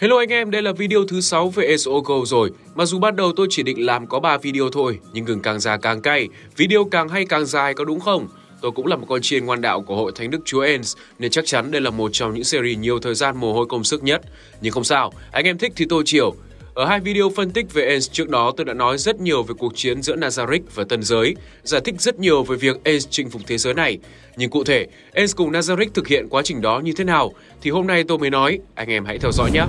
Hello anh em, đây là video thứ 6 về ESOGO rồi. Mặc dù ban đầu tôi chỉ định làm có 3 video thôi, nhưng gừng càng già càng cay, video càng hay càng dài có đúng không? Tôi cũng là một con chiên ngoan đạo của hội Thánh Đức Chúa Ens, nên chắc chắn đây là một trong những series nhiều thời gian mồ hôi công sức nhất. Nhưng không sao, anh em thích thì tôi chiều. Ở hai video phân tích về Ace trước đó tôi đã nói rất nhiều về cuộc chiến giữa Nazarick và Tân Giới, giải thích rất nhiều về việc Ace chinh phục thế giới này. Nhưng cụ thể, Ace cùng Nazarick thực hiện quá trình đó như thế nào thì hôm nay tôi mới nói, anh em hãy theo dõi nhé.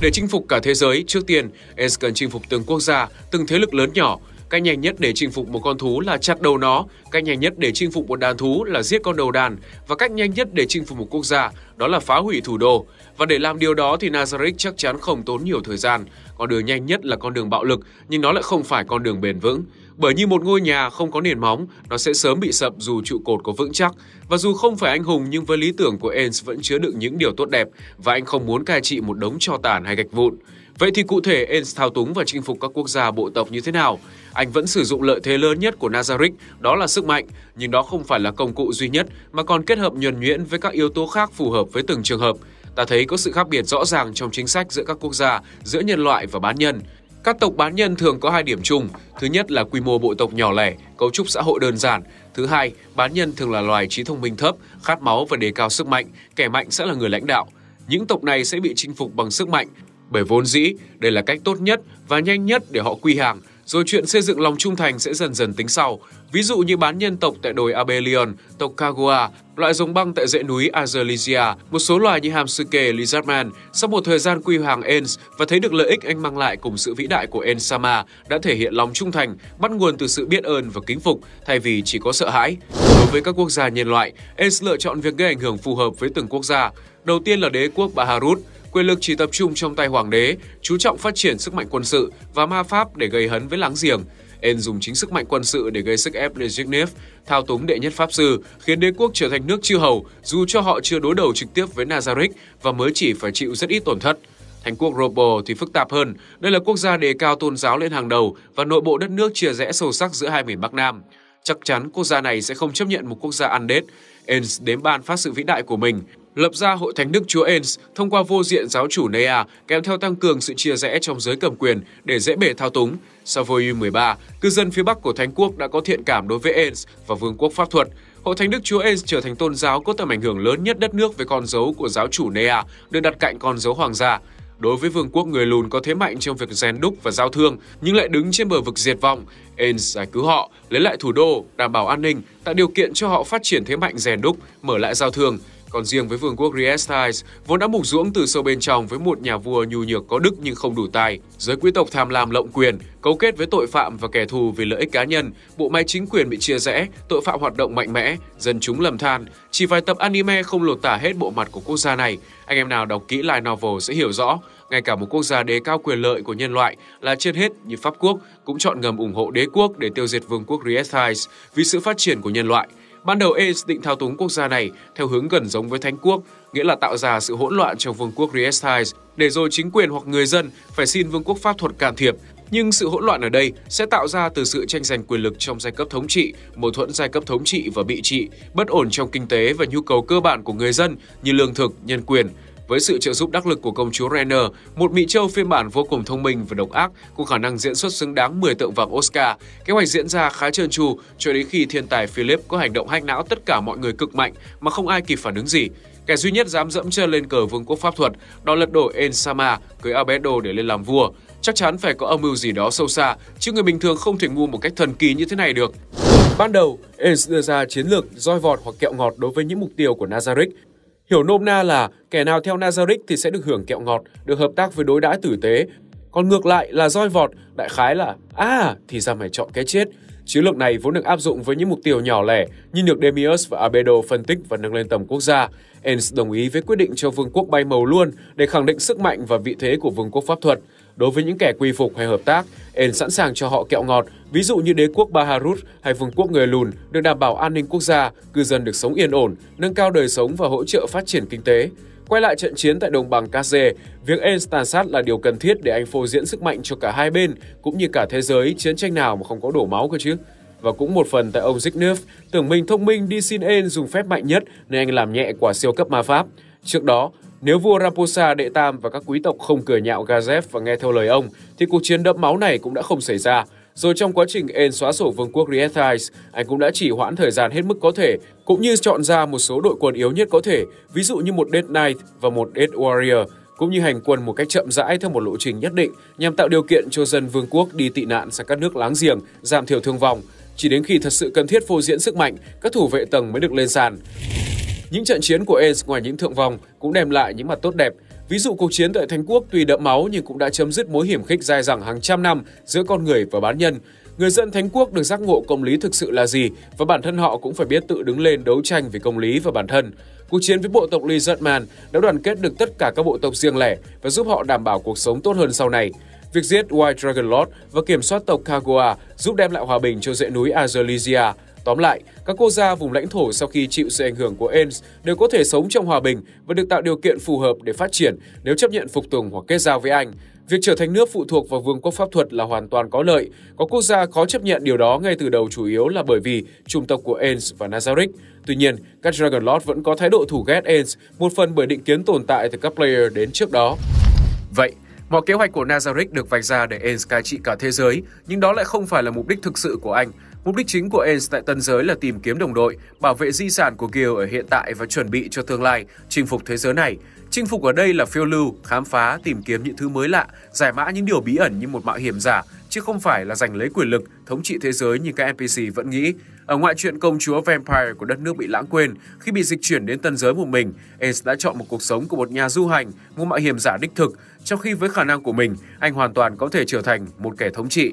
Để chinh phục cả thế giới, trước tiên, Ace cần chinh phục từng quốc gia, từng thế lực lớn nhỏ. Cách nhanh nhất để chinh phục một con thú là chặt đầu nó, cách nhanh nhất để chinh phục một đàn thú là giết con đầu đàn, và cách nhanh nhất để chinh phục một quốc gia đó là phá hủy thủ đô. Và để làm điều đó thì Nazarick chắc chắn không tốn nhiều thời gian. Con đường nhanh nhất là con đường bạo lực, nhưng nó lại không phải con đường bền vững. Bởi như một ngôi nhà không có nền móng, nó sẽ sớm bị sập dù trụ cột có vững chắc. Và dù không phải anh hùng nhưng với lý tưởng của Ains vẫn chứa đựng những điều tốt đẹp và anh không muốn cai trị một đống cho tàn hay gạch vụn. Vậy thì cụ thể Ains thao túng và chinh phục các quốc gia bộ tộc như thế nào? Anh vẫn sử dụng lợi thế lớn nhất của Nazarick, đó là sức mạnh, nhưng đó không phải là công cụ duy nhất mà còn kết hợp nhuần nhuyễn với các yếu tố khác phù hợp với từng trường hợp. Ta thấy có sự khác biệt rõ ràng trong chính sách giữa các quốc gia, giữa nhân loại và bán nhân. Các tộc bán nhân thường có hai điểm chung. Thứ nhất là quy mô bộ tộc nhỏ lẻ, cấu trúc xã hội đơn giản. Thứ hai, bán nhân thường là loài trí thông minh thấp, khát máu và đề cao sức mạnh, kẻ mạnh sẽ là người lãnh đạo. Những tộc này sẽ bị chinh phục bằng sức mạnh, bởi vốn dĩ đây là cách tốt nhất và nhanh nhất để họ quy hàng, rồi chuyện xây dựng lòng trung thành sẽ dần dần tính sau. Ví dụ như bán nhân tộc tại đồi Abelion, tộc Kagua, loại giống băng tại dãy núi Azalisia, một số loài như Hamsuke Lizardman, sau một thời gian quy hàng Ens và thấy được lợi ích anh mang lại cùng sự vĩ đại của Ensama đã thể hiện lòng trung thành, bắt nguồn từ sự biết ơn và kính phục thay vì chỉ có sợ hãi. Đối với các quốc gia nhân loại, Ens lựa chọn việc gây ảnh hưởng phù hợp với từng quốc gia. Đầu tiên là đế quốc Baharut, quyền lực chỉ tập trung trong tay hoàng đế, chú trọng phát triển sức mạnh quân sự và ma pháp để gây hấn với láng giềng. En dùng chính sức mạnh quân sự để gây sức ép lên Zygnev, thao túng đệ nhất pháp sư, khiến đế quốc trở thành nước chư hầu dù cho họ chưa đối đầu trực tiếp với Nazarick và mới chỉ phải chịu rất ít tổn thất. Thành quốc Robo thì phức tạp hơn, đây là quốc gia đề cao tôn giáo lên hàng đầu và nội bộ đất nước chia rẽ sâu sắc giữa hai miền Bắc Nam. Chắc chắn quốc gia này sẽ không chấp nhận một quốc gia ăn đết. Ains đến ban phát sự vĩ đại của mình, lập ra Hội Thánh Đức Chúa Ens thông qua vô diện giáo chủ Nea kèm theo tăng cường sự chia rẽ trong giới cầm quyền để dễ bề thao túng. Sau Savoy 13, cư dân phía Bắc của Thánh quốc đã có thiện cảm đối với Ens và Vương quốc Pháp thuật. Hội Thánh Đức Chúa Ens trở thành tôn giáo có tầm ảnh hưởng lớn nhất đất nước với con dấu của giáo chủ Nea, được đặt cạnh con dấu hoàng gia. Đối với vương quốc người lùn có thế mạnh trong việc rèn đúc và giao thương, nhưng lại đứng trên bờ vực diệt vong, Ains giải cứu họ, lấy lại thủ đô, đảm bảo an ninh, tạo điều kiện cho họ phát triển thế mạnh rèn đúc, mở lại giao thương, còn riêng với vương quốc Riestais, vốn đã mục ruỗng từ sâu bên trong với một nhà vua nhu nhược có đức nhưng không đủ tài, giới quý tộc tham lam lộng quyền, cấu kết với tội phạm và kẻ thù vì lợi ích cá nhân, bộ máy chính quyền bị chia rẽ, tội phạm hoạt động mạnh mẽ, dân chúng lầm than. Chỉ vài tập anime không lột tả hết bộ mặt của quốc gia này, anh em nào đọc kỹ lại novel sẽ hiểu rõ. Ngay cả một quốc gia đế cao quyền lợi của nhân loại là trên hết như Pháp quốc cũng chọn ngầm ủng hộ đế quốc để tiêu diệt vương quốc Riestais vì sự phát triển của nhân loại. Ban đầu Ace định thao túng quốc gia này theo hướng gần giống với Thánh quốc, nghĩa là tạo ra sự hỗn loạn trong vương quốc Riestais, để rồi chính quyền hoặc người dân phải xin vương quốc pháp thuật can thiệp. Nhưng sự hỗn loạn ở đây sẽ tạo ra từ sự tranh giành quyền lực trong giai cấp thống trị, mâu thuẫn giai cấp thống trị và bị trị, bất ổn trong kinh tế và nhu cầu cơ bản của người dân như lương thực, nhân quyền, với sự trợ giúp đắc lực của công chúa Renner, một Mỹ Châu phiên bản vô cùng thông minh và độc ác, có khả năng diễn xuất xứng đáng 10 tượng vàng Oscar, kế hoạch diễn ra khá trơn tru cho đến khi thiên tài Philip có hành động hack não tất cả mọi người cực mạnh mà không ai kịp phản ứng gì. Kẻ duy nhất dám dẫm chân lên cờ vương quốc pháp thuật, đó lật đổ Ensama, cưới Albedo để lên làm vua. Chắc chắn phải có âm mưu gì đó sâu xa, chứ người bình thường không thể ngu một cách thần kỳ như thế này được. Ban đầu, Ens đưa ra chiến lược roi vọt hoặc kẹo ngọt đối với những mục tiêu của Nazarick, Hiểu nôm na là kẻ nào theo Nazarick thì sẽ được hưởng kẹo ngọt, được hợp tác với đối đãi tử tế. Còn ngược lại là roi vọt, đại khái là À, thì ra mày chọn cái chết. Chiến lược này vốn được áp dụng với những mục tiêu nhỏ lẻ, nhưng được Demius và Abedo phân tích và nâng lên tầm quốc gia. Ens đồng ý với quyết định cho vương quốc bay màu luôn để khẳng định sức mạnh và vị thế của vương quốc pháp thuật. Đối với những kẻ quy phục hay hợp tác, En sẵn sàng cho họ kẹo ngọt, ví dụ như đế quốc Baharut hay vương quốc người lùn được đảm bảo an ninh quốc gia, cư dân được sống yên ổn, nâng cao đời sống và hỗ trợ phát triển kinh tế. Quay lại trận chiến tại đồng bằng Kaze, việc En tàn sát là điều cần thiết để anh phô diễn sức mạnh cho cả hai bên, cũng như cả thế giới, chiến tranh nào mà không có đổ máu cơ chứ. Và cũng một phần tại ông Zygnev, tưởng mình thông minh đi xin En dùng phép mạnh nhất nên anh làm nhẹ quả siêu cấp ma pháp. Trước đó, nếu vua Raposa đệ tam và các quý tộc không cười nhạo Gazev và nghe theo lời ông, thì cuộc chiến đẫm máu này cũng đã không xảy ra. Rồi trong quá trình En xóa sổ vương quốc Riethais, anh cũng đã chỉ hoãn thời gian hết mức có thể, cũng như chọn ra một số đội quân yếu nhất có thể, ví dụ như một Dead Knight và một Dead Warrior, cũng như hành quân một cách chậm rãi theo một lộ trình nhất định nhằm tạo điều kiện cho dân vương quốc đi tị nạn sang các nước láng giềng, giảm thiểu thương vong. Chỉ đến khi thật sự cần thiết phô diễn sức mạnh, các thủ vệ tầng mới được lên sàn. Những trận chiến của Ace ngoài những thượng vòng cũng đem lại những mặt tốt đẹp. Ví dụ cuộc chiến tại Thánh Quốc tuy đẫm máu nhưng cũng đã chấm dứt mối hiểm khích dài dẳng hàng trăm năm giữa con người và bán nhân. Người dân Thánh Quốc được giác ngộ công lý thực sự là gì và bản thân họ cũng phải biết tự đứng lên đấu tranh vì công lý và bản thân. Cuộc chiến với bộ tộc Lizardman đã đoàn kết được tất cả các bộ tộc riêng lẻ và giúp họ đảm bảo cuộc sống tốt hơn sau này. Việc giết White Dragon Lord và kiểm soát tộc Kagoa giúp đem lại hòa bình cho dãy núi Azalisia. Tóm lại, các quốc gia vùng lãnh thổ sau khi chịu sự ảnh hưởng của ENS đều có thể sống trong hòa bình và được tạo điều kiện phù hợp để phát triển nếu chấp nhận phục tùng hoặc kết giao với Anh. Việc trở thành nước phụ thuộc vào vương quốc pháp thuật là hoàn toàn có lợi. Có quốc gia khó chấp nhận điều đó ngay từ đầu chủ yếu là bởi vì chủng tộc của Ains và Nazarick. Tuy nhiên, các Dragon Lord vẫn có thái độ thủ ghét Ains, một phần bởi định kiến tồn tại từ các player đến trước đó. Vậy, Mọi kế hoạch của Nazarick được vạch ra để Ains cai trị cả thế giới, nhưng đó lại không phải là mục đích thực sự của anh. Mục đích chính của Ace tại tân giới là tìm kiếm đồng đội, bảo vệ di sản của Gil ở hiện tại và chuẩn bị cho tương lai, chinh phục thế giới này. Chinh phục ở đây là phiêu lưu, khám phá, tìm kiếm những thứ mới lạ, giải mã những điều bí ẩn như một mạo hiểm giả, chứ không phải là giành lấy quyền lực, thống trị thế giới như các NPC vẫn nghĩ. Ở ngoại truyện công chúa Vampire của đất nước bị lãng quên, khi bị dịch chuyển đến tân giới một mình, Ace đã chọn một cuộc sống của một nhà du hành, một mạo hiểm giả đích thực, trong khi với khả năng của mình, anh hoàn toàn có thể trở thành một kẻ thống trị.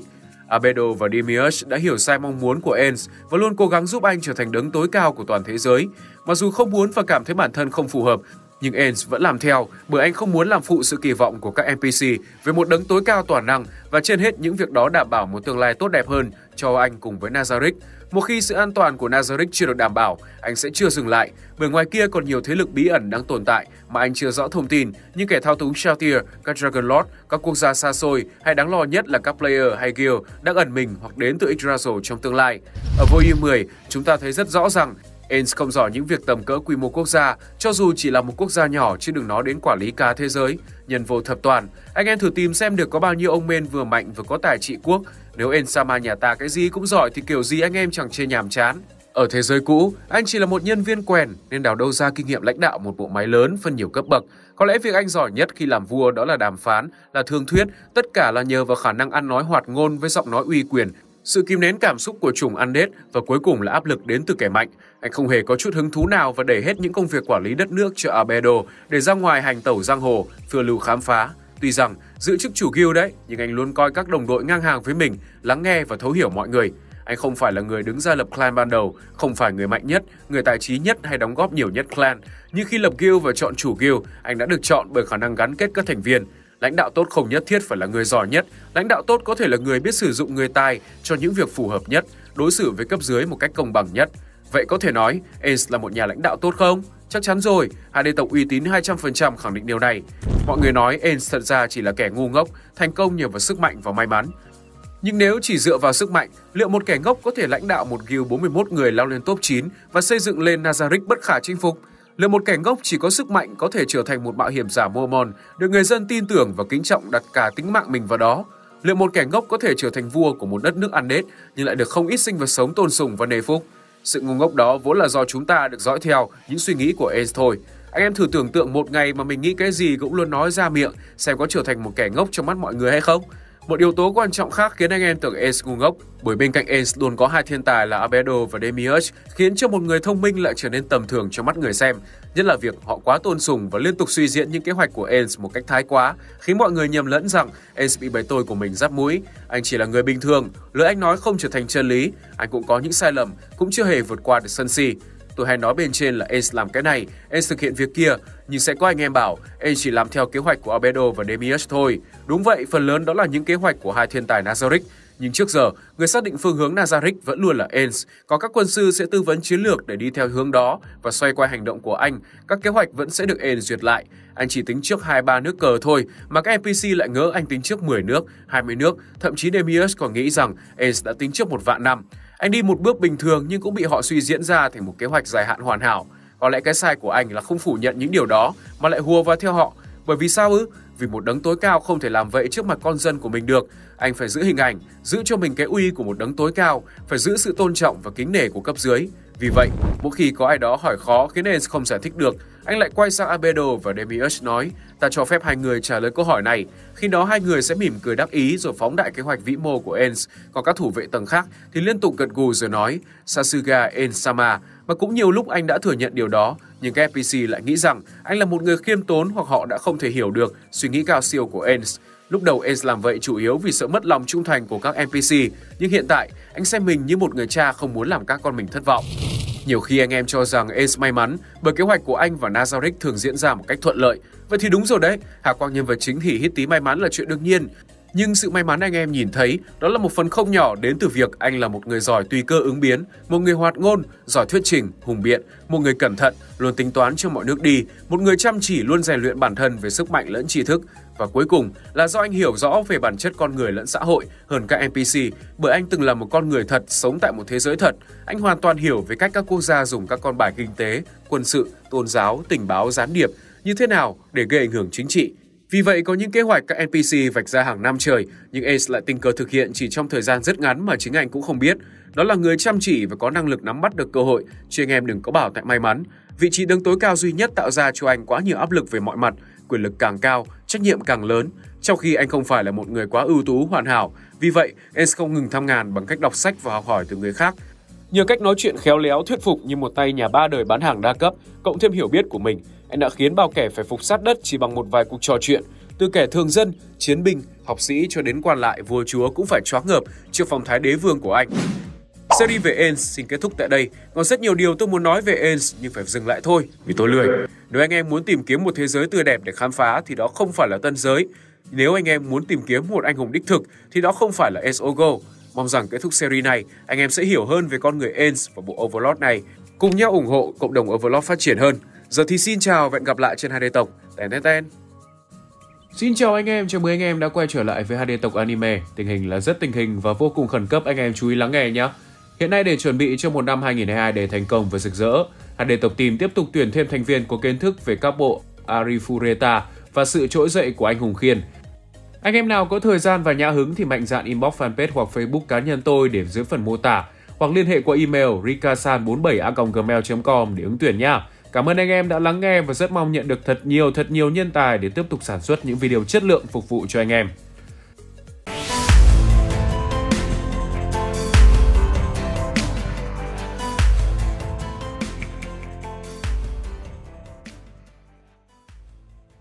Abedo và Demiurge đã hiểu sai mong muốn của Ens và luôn cố gắng giúp anh trở thành đấng tối cao của toàn thế giới. Mặc dù không muốn và cảm thấy bản thân không phù hợp, nhưng Ace vẫn làm theo bởi anh không muốn làm phụ sự kỳ vọng của các NPC về một đấng tối cao toàn năng và trên hết những việc đó đảm bảo một tương lai tốt đẹp hơn cho anh cùng với Nazarick. Một khi sự an toàn của Nazarick chưa được đảm bảo, anh sẽ chưa dừng lại, bởi ngoài kia còn nhiều thế lực bí ẩn đang tồn tại mà anh chưa rõ thông tin, như kẻ thao túng Shoutier, các Dragon Lord, các quốc gia xa xôi, hay đáng lo nhất là các player hay guild đang ẩn mình hoặc đến từ Yggdrasil trong tương lai. Ở Volume 10, chúng ta thấy rất rõ rằng Ains không giỏi những việc tầm cỡ quy mô quốc gia, cho dù chỉ là một quốc gia nhỏ chứ đừng nói đến quản lý cả thế giới. Nhân vô thập toàn, anh em thử tìm xem được có bao nhiêu ông men vừa mạnh vừa có tài trị quốc. Nếu Ensama nhà ta cái gì cũng giỏi thì kiểu gì anh em chẳng chê nhàm chán. Ở thế giới cũ, anh chỉ là một nhân viên quèn nên đào đâu ra kinh nghiệm lãnh đạo một bộ máy lớn phân nhiều cấp bậc. Có lẽ việc anh giỏi nhất khi làm vua đó là đàm phán, là thương thuyết, tất cả là nhờ vào khả năng ăn nói hoạt ngôn với giọng nói uy quyền, sự kìm nén cảm xúc của chủng undead và cuối cùng là áp lực đến từ kẻ mạnh. Anh không hề có chút hứng thú nào và đẩy hết những công việc quản lý đất nước cho Abedo để ra ngoài hành tẩu giang hồ, phiêu lưu khám phá. Tuy rằng giữ chức chủ guild đấy, nhưng anh luôn coi các đồng đội ngang hàng với mình, lắng nghe và thấu hiểu mọi người. Anh không phải là người đứng ra lập clan ban đầu, không phải người mạnh nhất, người tài trí nhất hay đóng góp nhiều nhất clan. Nhưng khi lập guild và chọn chủ guild, anh đã được chọn bởi khả năng gắn kết các thành viên. Lãnh đạo tốt không nhất thiết phải là người giỏi nhất, lãnh đạo tốt có thể là người biết sử dụng người tài cho những việc phù hợp nhất, đối xử với cấp dưới một cách công bằng nhất. Vậy có thể nói, Ace là một nhà lãnh đạo tốt không? Chắc chắn rồi, hai đề tộc uy tín 200% khẳng định điều này. Mọi người nói Ace thật ra chỉ là kẻ ngu ngốc, thành công nhờ vào sức mạnh và may mắn. Nhưng nếu chỉ dựa vào sức mạnh, liệu một kẻ ngốc có thể lãnh đạo một guild 41 người lao lên top 9 và xây dựng lên Nazarick bất khả chinh phục? Liệu một kẻ ngốc chỉ có sức mạnh có thể trở thành một mạo hiểm giả Mormon, được người dân tin tưởng và kính trọng đặt cả tính mạng mình vào đó? Liệu một kẻ ngốc có thể trở thành vua của một đất nước ăn nết nhưng lại được không ít sinh vật sống tôn sùng và nề phúc? Sự ngu ngốc đó vốn là do chúng ta được dõi theo những suy nghĩ của Ace thôi. Anh em thử tưởng tượng một ngày mà mình nghĩ cái gì cũng luôn nói ra miệng, xem có trở thành một kẻ ngốc trong mắt mọi người hay không? Một yếu tố quan trọng khác khiến anh em tưởng Ace ngu ngốc, bởi bên cạnh Ace luôn có hai thiên tài là Abedo và Demiurge, khiến cho một người thông minh lại trở nên tầm thường trong mắt người xem. Nhất là việc họ quá tôn sùng và liên tục suy diễn những kế hoạch của Ace một cách thái quá, khiến mọi người nhầm lẫn rằng Ace bị bấy tôi của mình giáp mũi. Anh chỉ là người bình thường, lời anh nói không trở thành chân lý, anh cũng có những sai lầm, cũng chưa hề vượt qua được sân si. Tôi hay nói bên trên là Ace làm cái này, Ace thực hiện việc kia, nhưng sẽ có anh em bảo Ace chỉ làm theo kế hoạch của Abedo và Demius thôi. Đúng vậy, phần lớn đó là những kế hoạch của hai thiên tài Nazarick. Nhưng trước giờ, người xác định phương hướng Nazarick vẫn luôn là Ains, Có các quân sư sẽ tư vấn chiến lược để đi theo hướng đó và xoay quay hành động của anh. Các kế hoạch vẫn sẽ được Ains duyệt lại. Anh chỉ tính trước 2-3 nước cờ thôi, mà các NPC lại ngỡ anh tính trước 10 nước, 20 nước. Thậm chí Demius còn nghĩ rằng Ains đã tính trước một vạn năm. Anh đi một bước bình thường nhưng cũng bị họ suy diễn ra thành một kế hoạch dài hạn hoàn hảo. Có lẽ cái sai của anh là không phủ nhận những điều đó mà lại hùa vào theo họ. Bởi vì sao ư? Vì một đấng tối cao không thể làm vậy trước mặt con dân của mình được. Anh phải giữ hình ảnh, giữ cho mình cái uy của một đấng tối cao, phải giữ sự tôn trọng và kính nể của cấp dưới. Vì vậy, mỗi khi có ai đó hỏi khó khiến Ace không giải thích được, anh lại quay sang Abedo và Demiurge nói, ta cho phép hai người trả lời câu hỏi này. Khi đó hai người sẽ mỉm cười đắc ý rồi phóng đại kế hoạch vĩ mô của Ace. Còn các thủ vệ tầng khác thì liên tục gật gù rồi nói, Sasuga Ensama, và cũng nhiều lúc anh đã thừa nhận điều đó, nhưng các NPC lại nghĩ rằng anh là một người khiêm tốn hoặc họ đã không thể hiểu được suy nghĩ cao siêu của Ace. Lúc đầu Ace làm vậy chủ yếu vì sợ mất lòng trung thành của các NPC, nhưng hiện tại anh xem mình như một người cha không muốn làm các con mình thất vọng. Nhiều khi anh em cho rằng Ace may mắn bởi kế hoạch của anh và Nazarick thường diễn ra một cách thuận lợi. Vậy thì đúng rồi đấy, Hà Quang nhân vật chính thì hít tí may mắn là chuyện đương nhiên. Nhưng sự may mắn anh em nhìn thấy đó là một phần không nhỏ đến từ việc anh là một người giỏi tùy cơ ứng biến, một người hoạt ngôn, giỏi thuyết trình, hùng biện, một người cẩn thận, luôn tính toán cho mọi nước đi, một người chăm chỉ luôn rèn luyện bản thân về sức mạnh lẫn tri thức. Và cuối cùng là do anh hiểu rõ về bản chất con người lẫn xã hội hơn các NPC bởi anh từng là một con người thật sống tại một thế giới thật. Anh hoàn toàn hiểu về cách các quốc gia dùng các con bài kinh tế, quân sự, tôn giáo, tình báo, gián điệp như thế nào để gây ảnh hưởng chính trị, vì vậy, có những kế hoạch các NPC vạch ra hàng năm trời, nhưng Ace lại tình cờ thực hiện chỉ trong thời gian rất ngắn mà chính anh cũng không biết. Đó là người chăm chỉ và có năng lực nắm bắt được cơ hội, chứ anh em đừng có bảo tại may mắn. Vị trí đứng tối cao duy nhất tạo ra cho anh quá nhiều áp lực về mọi mặt, quyền lực càng cao, trách nhiệm càng lớn, trong khi anh không phải là một người quá ưu tú, hoàn hảo. Vì vậy, Ace không ngừng thăm ngàn bằng cách đọc sách và học hỏi từ người khác. Nhờ cách nói chuyện khéo léo thuyết phục như một tay nhà ba đời bán hàng đa cấp, cộng thêm hiểu biết của mình, anh đã khiến bao kẻ phải phục sát đất chỉ bằng một vài cuộc trò chuyện – từ kẻ thường dân, chiến binh, học sĩ cho đến quan lại, vua chúa cũng phải choáng ngợp trước phong thái đế vương của anh. Series về Ains xin kết thúc tại đây. Còn rất nhiều điều tôi muốn nói về Ains nhưng phải dừng lại thôi vì tôi lười. Nếu anh em muốn tìm kiếm một thế giới tươi đẹp để khám phá thì đó không phải là tân giới. Nếu anh em muốn tìm kiếm một anh hùng đích thực thì đó không phải là SOGO. Mong rằng kết thúc series này, anh em sẽ hiểu hơn về con người Ains và bộ Overlord này. Cùng nhau ủng hộ cộng đồng Overlord phát triển hơn. Giờ thì xin chào và hẹn gặp lại trên 2D Tổng. Ten ten ten. Xin chào anh em, chào mừng anh em đã quay trở lại với HD Tộc Anime. Tình hình là rất tình hình và vô cùng khẩn cấp anh em chú ý lắng nghe nhé. Hiện nay để chuẩn bị cho một năm 2022 để thành công và rực rỡ, HD Tộc Team tiếp tục tuyển thêm thành viên có kiến thức về các bộ Arifureta và sự trỗi dậy của anh Hùng Khiên. Anh em nào có thời gian và nhã hứng thì mạnh dạn inbox fanpage hoặc Facebook cá nhân tôi để dưới phần mô tả, hoặc liên hệ qua email rikasan47a.gmail.com để ứng tuyển nha. Cảm ơn anh em đã lắng nghe và rất mong nhận được thật nhiều thật nhiều nhân tài để tiếp tục sản xuất những video chất lượng phục vụ cho anh em.